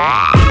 Ah!